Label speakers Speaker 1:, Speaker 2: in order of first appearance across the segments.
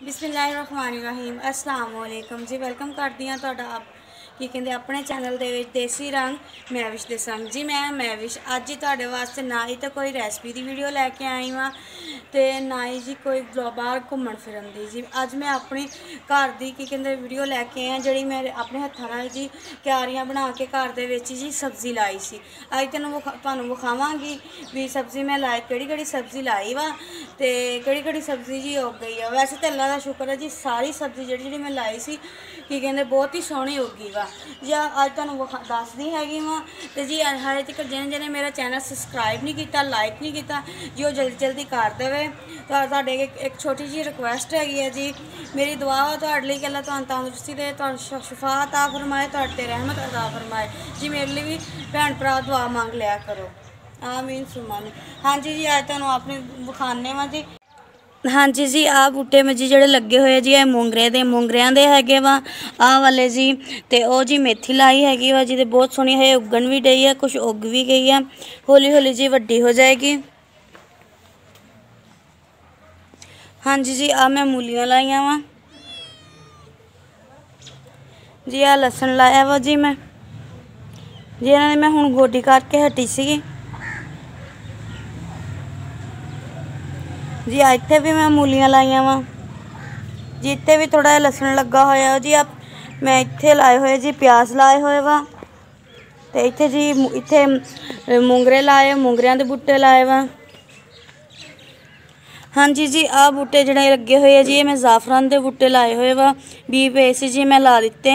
Speaker 1: ਬਿਸਮਿਲ੍ਲਾਹਿਰਰਹਿਮਾਨਿਰਰਹੀਮ ਅਸਲਾਮ ਵਾਲੇਕਮ ਜੀ ਵੈਲਕਮ ਕਰਦੀ ਹਾਂ ਤੁਹਾਡਾ ਆਪ ਕੀ ਕਹਿੰਦੇ ਆਪਣੇ ਚੈਨਲ ਦੇ ਵਿੱਚ ਦੇਸੀ ਰੰਗ ਮੈਵਿਸ਼ ਦੇ ਸੰਗ। ਜੀ ਮੈਂ ਮੈਵਿਸ਼ ਅੱਜ ਹੀ ਤੁਹਾਡੇ ਵਾਸਤੇ ਨਾ ਹੀ ਤਾਂ ਕੋਈ ਰੈਸਪੀ ਦੀ ਵੀਡੀਓ ਲੈ ਕੇ ਆਈ ਹਾਂ ਤੇ ਨਾ ਹੀ ਜੀ ਕੋਈ ਵਲੌਗ ਬਾਹਰ ਘੁੰਮਣ ਫਿਰਨ ਦੀ। ਜੀ ਅੱਜ ਮੈਂ ਆਪਣੀ ਘਰ ਦੀ ਕੀ ਕਹਿੰਦੇ ਵੀਡੀਓ ਲੈ ਕੇ ਆਇਆ ਜਿਹੜੀ ਮੈਂ ਆਪਣੇ ਹੱਥਾਂ ਨਾਲ ਜੀ ਕਿਆਰੀਆਂ ਬਣਾ ਕੇ ਘਰ ਦੇ ਵਿੱਚ ਜੀ ਸਬਜ਼ੀ ਲਾਈ ਸੀ। ਅੱਜ ਤੈਨੂੰ ਵਿਖਾ- ਤੁਹਾਨੂੰ ਵਿਖਾਵਾਂਗੀ ਵੀ ਸਬਜ਼ੀ ਮੈਂ ਲਾਈ, ਕਿਹੜੀ ਕਿਹੜੀ ਸਬਜ਼ੀ ਲਾਈ ਵਾ ਤੇ ਕਿਹੜੀ ਕਿਹੜੀ ਸਬਜ਼ੀ ਜੀ ਉੱਗ ਗਈ ਆ। ਵੈਸੇ ਤਾਂ ਅੱਲਾ ਦਾ ਸ਼ੁਕਰ ਹੈ ਜੀ, ਸਾਰੀ ਸਬਜ਼ੀ ਜਿਹੜੀ ਜਿਹੜੀ ਮੈਂ ਲਾਈ ਸੀ, ਕੀ ਕਹਿੰਦੇ ਬਹੁਤ ਹੀ ਸੋਹਣੀ ਉੱਗੀ ਵਾ। ਜੀ ਆ- ਅੱਜ ਤੁਹਾਨੂੰ ਵਿਖਾ- ਦੱਸਦੀ ਹੈਗੀ ਵਾਂ ਤੇ ਜੀ ਹਾਲੇ ਤੱਕ ਜਿਹਨੇ ਜਿਹਨੇ ਮੇਰਾ ਚੈਨਲ ਸਬਸਕ੍ਰਾਈਬ ਨਹੀਂ ਕੀਤਾ ਲਾਈਕ ਨਹੀਂ ਕੀਤਾ ਜੀ ਉਹ ਜਲਦੀ ਜਲਦੀ ਕਰ ਦੇਵੇ ਤੁਹਾ- ਤੁਹਾਡੇ ਅੱਗੇ ਇੱਕ ਛੋਟੀ ਜੀ ਰਿਕੁਐਸਟ ਹੈਗੀ ਹੈ ਜੀ ਮੇਰੀ ਦੁਆ ਵਾ ਤੁਹਾਡੇ ਲਈ ਕਿ ਅੱਲਾ ਤੁਹਾਨੂੰ ਤੰਦਰੁਸਤੀ ਦੇ ਤੁਹਾਨੂੰ ਸ਼- ਸ਼ਿਫਾ عطا ਫਰਮਾਏ ਤੁਹਾਡੇ ਤੇ ਰਹਿਮਤ ਅਦਾ ਫਰਮਾਏ ਜੀ ਮੇਰੇ ਲਈ ਵੀ ਭੈਣ ਭਰਾ ਦੁਆ ਮੰਗ ਲਿਆ ਕਰੋ ਆਮੀਨ ਸੁਮਾਨ ਹਾਂਜੀ ਜੀ ਅੱਜ ਤੁਹਾਨੂੰ ਆਪਣੇ ਵਿਖਾਣੇ ਵਾ ਜੀ ਹਾਂਜੀ ਜੀ ਆ ਬੂਟੇ ਮੇ ਜੀ ਜਿਹੜੇ ਲੱਗੇ ਹੋਏ ਜੀ, ਇਹ ਮੂੰਗਰੇ ਦੇ, ਮੂੰਗਰਿਆਂ ਦੇ ਹੈਗੇ ਵਾ, ਆਹ ਵਾਲੇ ਜੀ। ਤੇ ਉਹ ਜੀ ਮੇਥੀ ਲਾਈ ਹੈਗੀ ਵਾ, ਜਿਹਦੇ ਬਹੁਤ ਸੋਹਣੀ ਹੈ ਉੱਗਣ ਵੀ ਡਈ ਆ ਕੁਝ ਉੱਗ ਵੀ ਗਈ ਆ। ਹੌਲੀ ਹੌਲੀ ਜੀ ਵੱਡੀ ਹੋ ਜਾਏਗੀ। ਹਾਂਜੀ ਜੀ ਆ ਮੈਂ ਮੂਲੀਆਂ ਲਾਈਆਂ ਵਾ। ਜੀ ਆ ਲਸਣ ਲਾਇਆ ਵਾ ਜੀ ਮੈਂ। ਜੀ, ਇਹਨਾਂ ਨੇ ਮੈਂ ਹੁਣ ਗੋਡੀ ਕਰਕੇ ਹਟੀ ਸੀਗੀ। ਜੀ ਆ ਇੱਥੇ ਵੀ ਮੈਂ ਮੂਲੀਆਂ ਲਾਈਆਂ ਵਾ। ਜੀ ਇੱਥੇ ਵੀ ਥੋੜਾ ਜਿਹਾ ਲਸਣ ਲੱਗਾ ਹੋਇਆ ਜੀ ਆ ਮੈਂ ਇੱਥੇ ਲਾਏ ਹੋਏ ਜੀ ਪਿਆਜ਼ ਲਾਏ ਹੋਏ ਵਾ। ਤੇ ਇੱਥੇ ਜੀ ਇੱਥੇ ਅ, ਮੂੰਗਰੇ ਲਾਏ ਮੂੰਗਰਿਆਂ ਦੇ ਬੂਟੇ ਲਾਏ ਵਾ। ਹਾਂਜੀ ਜੀ ਆ ਬੂਟੇ ਜਿਹੜੇ ਲੱਗੇ ਹੋਏ ਆ ਜੀ ਇਹ ਮੈਂ ਜ਼ਾਫਰਾਨ ਦੇ ਬੂਟੇ ਲਾਏ ਹੋਏ ਵਾ। ਬੀ ਪਏ ਸੀ ਜੀ ਮੈਂ ਲਾ ਦਿੱਤੇ।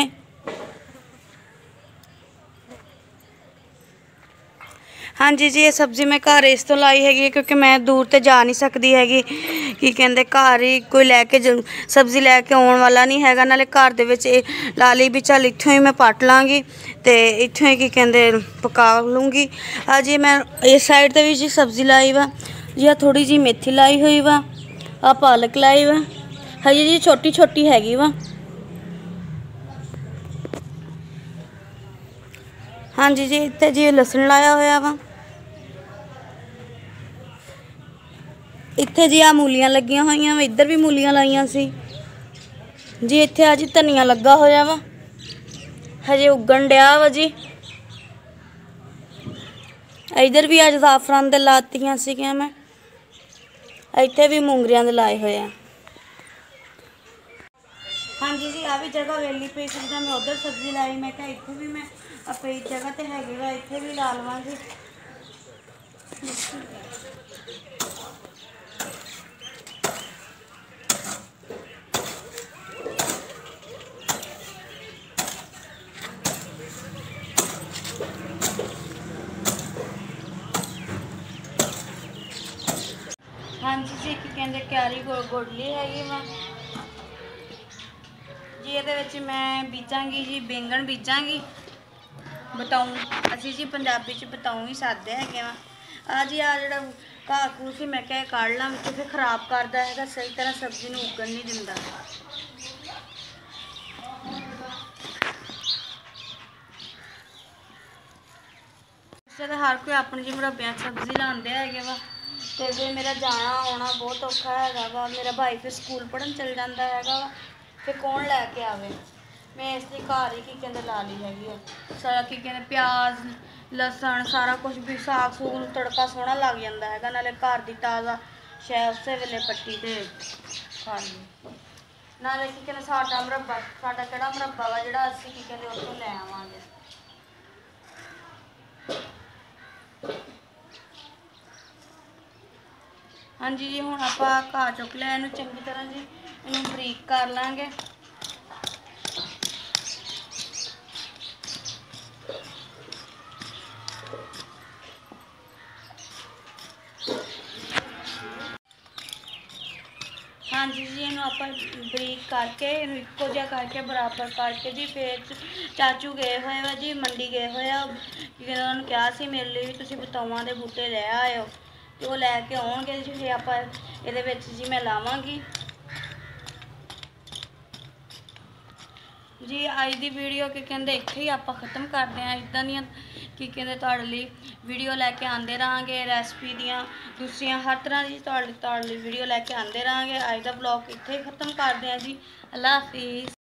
Speaker 1: ਹਾਂਜੀ ਜੀ, ਇਹ ਸਬਜ਼ੀ ਮੈਂ ਘਰ ਇਸ ਤੋਂ ਲਾਈ ਹੈਗੀ ਹੈ ਕਿਉਂਕਿ ਮੈਂ ਦੂਰ ਤੇ ਜਾ ਨਹੀਂ ਸਕਦੀ ਹੈਗੀ। ਕੀ ਕਹਿੰਦੇ, ਘਰ ਹੀ ਕੋਈ ਲੈ ਕੇ ਜ- ਸਬਜ਼ੀ ਲੈ ਕੇ ਆਉਣ ਵਾਲਾ ਨਹੀਂ ਹੈਗਾ। ਨਾਲੇ ਘਰ ਦੇ ਵਿੱਚ ਇਹ ਲਾ ਲਈ ਵੀ ਚੱਲ ਇੱਥੋਂ ਹੀ ਮੈਂ ਪੱਟ ਲਾਂਗੀ ਤੇ ਇੱਥੋਂ ਹੀ ਕੀ ਕਹਿੰਦੇ, ਪਕਾ ਲੂੰਗੀ। ਆ ਜੀ, ਮੈਂ ਇਸ ਸਾਈਡ ਤੇ ਵੀ ਜੀ ਸਬਜ਼ੀ ਲਾਈ ਵਾ। ਜੀ, ਆ ਥੋੜੀ ਜੀ ਮੇਥੀ ਲਾਈ ਹੋਈ ਵਾ। ਆ ਪਾਲਕ ਲਾਈ ਵਾ। ਹਜੇ ਜੀ ਛੋਟੀ ਛੋਟੀ ਹੈਗੀ ਵਾ। ਹਾਂਜੀ ਜੀ ਇੱਥੇ ਜੀ ਲਸਣ ਲਾਇਆ ਹੋਇਆ ਵਾ। ਇੱਥੇ ਜੀ ਆ ਮੂਲੀਆਂ ਲੱਗੀਆਂ ਹੋਈਆਂ ਵਾ, ਇੱਧਰ ਵੀ ਮੂਲੀਆਂ ਲਾਈਆਂ ਸੀ। ਜੀ ਇੱਥੇ ਆ ਜੀ ਧਨੀਆ ਲੱਗਾ ਹੋਇਆ ਵਾ। ਹਜੇ ਉੱਗਣ ਡਿਆ ਵਾ ਜੀ। ਇੱਧਰ ਵੀ ਅੱਜ ਜ਼ਾਫਰਾਨ ਦੇ ਲਾਤੀਆਂ ਸੀਗੀਆਂ ਮੈਂ। ਇੱਥੇ ਵੀ ਮੂੰਗਰਿਆਂ ਦੇ ਲਾਏ ਹੋਏ ਆ। ਹਾਂਜੀ ਜੀ ਆ ਵੀ ਜਗ੍ਹਾ ਵੇਲੀ ਪਈ ਸੀ ਜਿੱਦਾਂ ਮੈਂ ਉਧਰ ਸਬਜ਼ੀ ਲਾਈ, ਮੈਂ ਕਿਹਾ ਇੱਥੇ ਵੀ ਮੈਂ ਆਪਣੀ ਜਗ੍ਹਾ ਤੇ ਹੈਗੀ ਵਾ, ਇੱਥੇ ਵੀ ਲਾ ਲਵਾਂਗੀ। ਹਾਂਜੀ ਜੀ ਕੀ ਕਹਿੰਦੇ ਕਿਆਰੀ ਗੋ ਗੋਡਲੀ ਹੈਗੀ ਵਾ। ਜੀ ਇਹਦੇ ਵਿੱਚ ਮੈਂ ਬੀਜਾਂਗੀ ਜੀ, ਬੈਂਗਣ ਬੀਜਾਂਗੀ। ਬਤਾਉ ਅਸੀਂ ਜੀ ਪੰਜਾਬੀ ਚ ਬਤਾਉ ਹੀ ਸਾਦੇ ਹੈਗੇ ਵਾ ਆ ਜੀ ਆ ਜਿਹੜਾ ਘਾਹ ਘੂ ਸੀ, ਮੈਂ ਕਿਹਾ ਕੱਢ ਲਾਂ ਵਿੱਚੋਂ, ਫਿਰ ਖਰਾਬ ਕਰਦਾ ਹੈਗਾ, ਸਹੀ ਤਰ੍ਹਾਂ ਸਬਜ਼ੀ ਨੂੰ ਉੱਗਣ ਨਹੀਂ ਦਿੰਦਾ। ਵੈਸੇ ਹਰ ਕੋਈ ਆਪਣੀ ਜੀ ਮੁਰੱਬਿਆਂ 'ਚ ਸਬਜ਼ੀ ਲਾਉਂਦੇ ਹੈਗੇ ਵਾ, ਤੇ ਜੇ ਮੇਰਾ ਜਾਣਾ ਆਉਣਾ ਬਹੁਤ ਔਖਾ ਹੈਗਾ ਵਾ, ਮੇਰਾ ਭਾਈ ਫਿਰ ਸਕੂਲ ਪੜਨ ਚਲ ਜਾਂਦਾ ਹੈਗਾ ਵਾ ਫਿਰ ਕੌਣ ਲੈ ਕੇ ਆਵੇ? ਮੈਂ ਇਸ ਲਈ ਘਰ ਹੀ ਕੀ ਕਹਿੰਦੇ ਲਾ ਲਈ ਹੈਗੀ ਆ। ਸਾਰਾ ਕੀ ਕਹਿੰਦੇ ਪਿਆਜ਼ ਲਸਣ ਸਾਰਾ ਕੁਝ ਵੀ ਸਾਗ ਸੂਗ ਨੂੰ ਤੜਕਾ ਸੋਹਣਾ ਲੱਗ ਜਾਂਦਾ ਹੈਗਾ ਨਾਲੇ ਘਰ ਦੀ ਤਾਜ਼ਾ ਸ਼ੈ ਉਸੇ ਵੇਲੇ ਪੱਟੀ ਤੇ ਲਈ ਨਾਲੇ ਕੀ ਕਹਿੰਦੇ ਸਾਡਾ ਮੁਰੱਬਾ ਸਾਡਾ ਕਿਹੜਾ ਮੁਰੱਬਾ ਵਾ ਜਿਹੜਾ ਅਸੀਂ ਕੀ ਕਹਿੰਦੇ ਉੱਥੋਂ ਲੈ ਆਵਾਂਗੇ। ਹਾਂਜੀ ਜੀ ਹੁਣ ਆਪਾਂ ਘਾਹ ਚੁੱਕ ਲਿਆ ਇਹਨੂੰ ਚੰਗੀ ਤਰ੍ਹਾਂ ਜੀ। ਬਰੀਕ ਕਰ ਲਾਂਗੇ। ਹਾਂਜੀ ਜੀ, ਇਹਨੂੰ ਆਪਾਂ ਬਰੀਕ ਕਰਕੇ, ਇਹਨੂੰ ਇੱਕੋ ਜਿਹਾ ਕਰਕੇ, ਬਰਾਬਰ ਕਰਕੇ ਜੀ, ਫੇਰ ਚਾਚੂ ਗਏ ਹੋਏ ਵਾ ਜੀ, ਮੰਡੀ ਗਏ ਹੋਏ ਆ। ਕੀ ਉਹਨਾਂ ਨੂੰ ਕਿਹਾ ਸੀ, ਮੇਰੇ ਲਈ ਵੀ ਤੁਸੀਂ ਬਤੌਆਂ ਦੇ ਬੂਟੇ ਲੈ ਆਇਓ। ਤੇ ਉਹ ਲੈ ਕੇ ਆਉਣਗੇ ਜੀ, ਫਿਰ ਆਪਾਂ ਇਹਦੇ ਵਿੱਚ ਜੀ ਮੈਂ ਲਾਵਾਂਗੀ। ਜੀ, ਅੱਜ ਦੀ ਵੀਡੀਓ ਕੀ ਕਹਿੰਦੇ ਇੱਥੇ ਹੀ ਆਪਾਂ ਖਤਮ ਕਰਦੇ ਹਾਂ ਇਦਾਂ ਦੀਆਂ ਕੀ ਕਹਿੰਦੇ ਤੁਹਾਡੇ ਲਈ ਵੀਡੀਓ ਲੈ ਕੇ ਆਉਂਦੇ ਰਹਾਂਗੇ ਰੈਸਪੀ ਦੀਆਂ ਦੂਸਰੀਆਂ, ਹਰ ਤਰ੍ਹਾਂ ਦੀ ਤੁਹਾਡੇ ਤੁਹਾਡੇ ਲਈ ਵੀਡੀਓ ਲੈ ਕੇ ਆਉਂਦੇ ਰਹਾਂਗੇ। ਅੱਜ ਦਾ ਵਲੌਗ ਇੱਥੇ ਹੀ ਖਤਮ ਕਰਦੇ ਹਾਂ ਜੀ। ਅੱਲਾ ਹਾਫਿਜ਼।